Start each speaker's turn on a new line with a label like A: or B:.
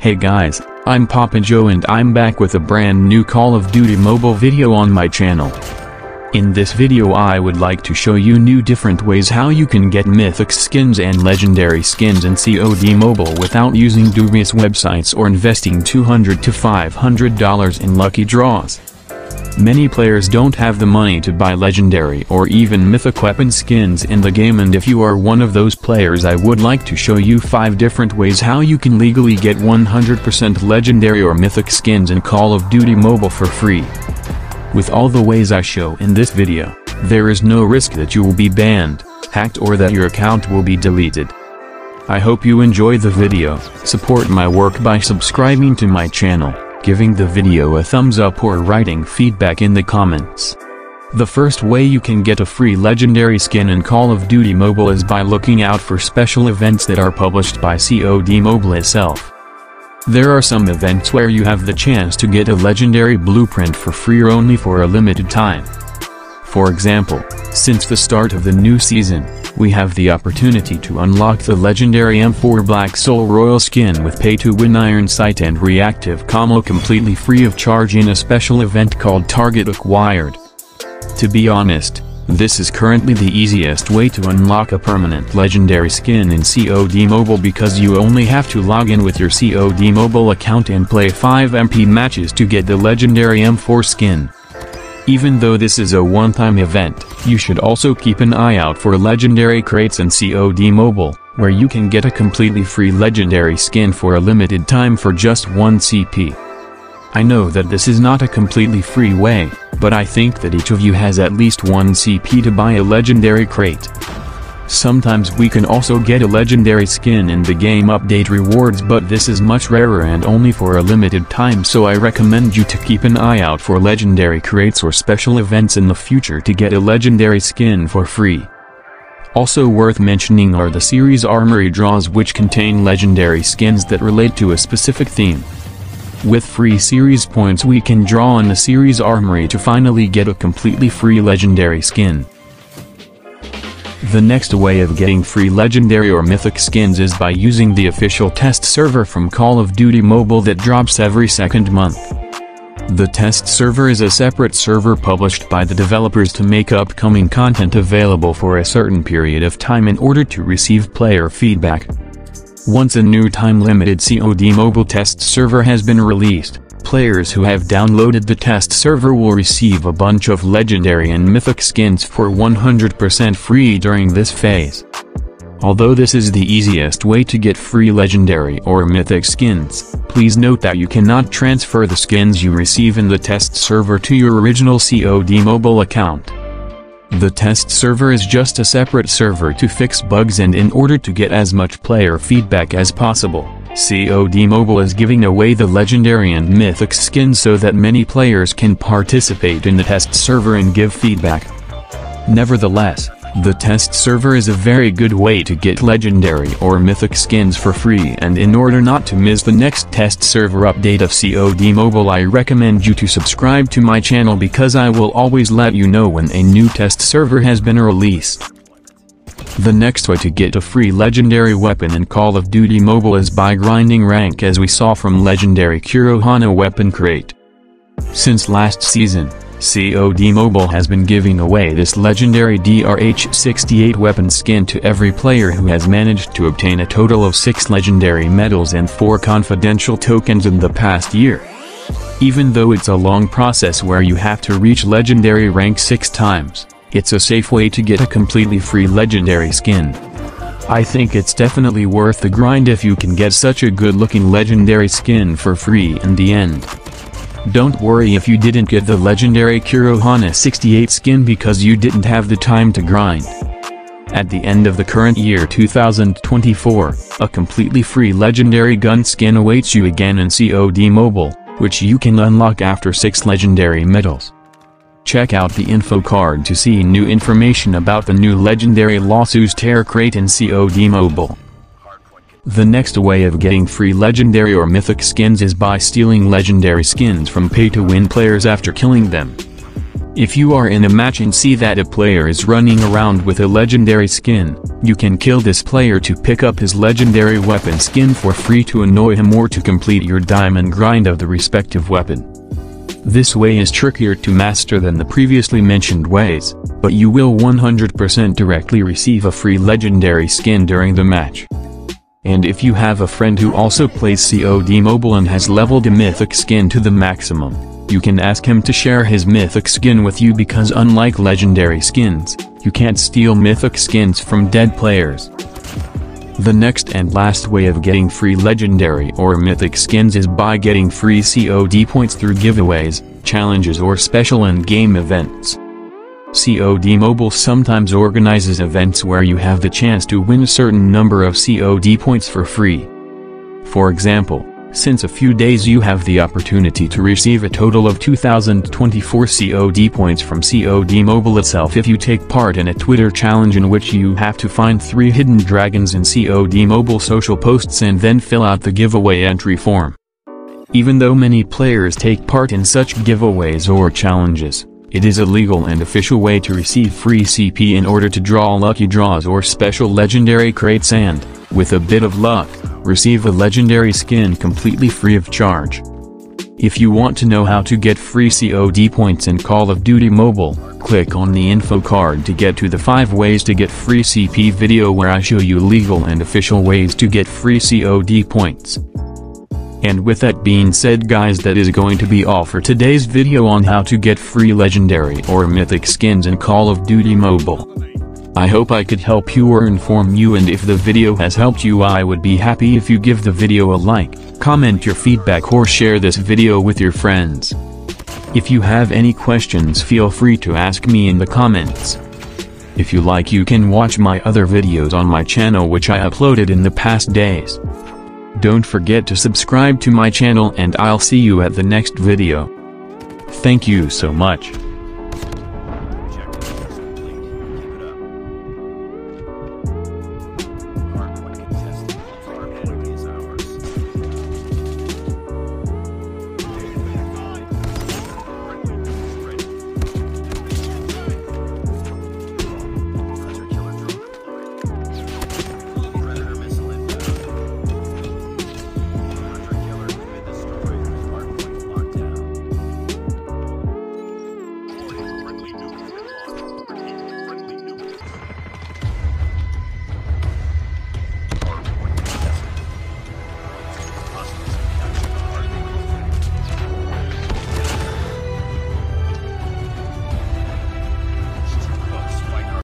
A: Hey guys, I'm Papa Joe and I'm back with a brand new Call of Duty mobile video on my channel. In this video I would like to show you new different ways how you can get mythic skins and legendary skins in COD mobile without using dubious websites or investing 200 to $500 in lucky draws. Many players don't have the money to buy legendary or even mythic weapon skins in the game and if you are one of those players I would like to show you 5 different ways how you can legally get 100% legendary or mythic skins in Call of Duty Mobile for free. With all the ways I show in this video, there is no risk that you will be banned, hacked or that your account will be deleted. I hope you enjoy the video, support my work by subscribing to my channel giving the video a thumbs up or writing feedback in the comments. The first way you can get a free legendary skin in Call of Duty Mobile is by looking out for special events that are published by COD Mobile itself. There are some events where you have the chance to get a legendary blueprint for free or only for a limited time. For example, since the start of the new season, we have the opportunity to unlock the legendary M4 Black Soul Royal skin with pay-to-win iron sight and reactive camo completely free of charge in a special event called Target Acquired. To be honest, this is currently the easiest way to unlock a permanent legendary skin in COD Mobile because you only have to log in with your COD Mobile account and play 5 MP matches to get the legendary M4 skin. Even though this is a one-time event, you should also keep an eye out for legendary crates in COD Mobile, where you can get a completely free legendary skin for a limited time for just 1 CP. I know that this is not a completely free way, but I think that each of you has at least 1 CP to buy a legendary crate. Sometimes we can also get a legendary skin in the game update rewards but this is much rarer and only for a limited time so I recommend you to keep an eye out for legendary crates or special events in the future to get a legendary skin for free. Also worth mentioning are the series armory draws which contain legendary skins that relate to a specific theme. With free series points we can draw on the series armory to finally get a completely free legendary skin. The next way of getting free legendary or mythic skins is by using the official test server from Call of Duty Mobile that drops every second month. The test server is a separate server published by the developers to make upcoming content available for a certain period of time in order to receive player feedback. Once a new time-limited COD mobile test server has been released, Players who have downloaded the test server will receive a bunch of legendary and mythic skins for 100% free during this phase. Although this is the easiest way to get free legendary or mythic skins, please note that you cannot transfer the skins you receive in the test server to your original COD mobile account. The test server is just a separate server to fix bugs and in order to get as much player feedback as possible. COD Mobile is giving away the legendary and mythic skins so that many players can participate in the test server and give feedback. Nevertheless, the test server is a very good way to get legendary or mythic skins for free and in order not to miss the next test server update of COD Mobile I recommend you to subscribe to my channel because I will always let you know when a new test server has been released. The next way to get a free legendary weapon in Call of Duty Mobile is by grinding rank as we saw from legendary Kurohana weapon crate. Since last season, COD Mobile has been giving away this legendary DRH-68 weapon skin to every player who has managed to obtain a total of 6 legendary medals and 4 confidential tokens in the past year. Even though it's a long process where you have to reach legendary rank 6 times, it's a safe way to get a completely free legendary skin. I think it's definitely worth the grind if you can get such a good looking legendary skin for free in the end. Don't worry if you didn't get the legendary Kurohana 68 skin because you didn't have the time to grind. At the end of the current year 2024, a completely free legendary gun skin awaits you again in COD Mobile, which you can unlock after 6 legendary medals. Check out the info card to see new information about the new legendary La Sous Terre Crate in COD Mobile. The next way of getting free legendary or mythic skins is by stealing legendary skins from pay-to-win players after killing them. If you are in a match and see that a player is running around with a legendary skin, you can kill this player to pick up his legendary weapon skin for free to annoy him or to complete your diamond grind of the respective weapon. This way is trickier to master than the previously mentioned ways, but you will 100% directly receive a free legendary skin during the match. And if you have a friend who also plays COD Mobile and has leveled a mythic skin to the maximum, you can ask him to share his mythic skin with you because unlike legendary skins, you can't steal mythic skins from dead players. The next and last way of getting free legendary or mythic skins is by getting free COD points through giveaways, challenges or special in-game events. COD Mobile sometimes organizes events where you have the chance to win a certain number of COD points for free. For example, since a few days you have the opportunity to receive a total of 2024 COD points from COD Mobile itself if you take part in a Twitter challenge in which you have to find 3 hidden dragons in COD Mobile social posts and then fill out the giveaway entry form. Even though many players take part in such giveaways or challenges, it is a legal and official way to receive free CP in order to draw lucky draws or special legendary crates and, with a bit of luck, receive a legendary skin completely free of charge. If you want to know how to get free COD points in Call of Duty Mobile, click on the info card to get to the 5 ways to get free CP video where I show you legal and official ways to get free COD points. And with that being said guys that is going to be all for today's video on how to get free legendary or mythic skins in Call of Duty Mobile. I hope I could help you or inform you and if the video has helped you I would be happy if you give the video a like, comment your feedback or share this video with your friends. If you have any questions feel free to ask me in the comments. If you like you can watch my other videos on my channel which I uploaded in the past days. Don't forget to subscribe to my channel and I'll see you at the next video. Thank you so much.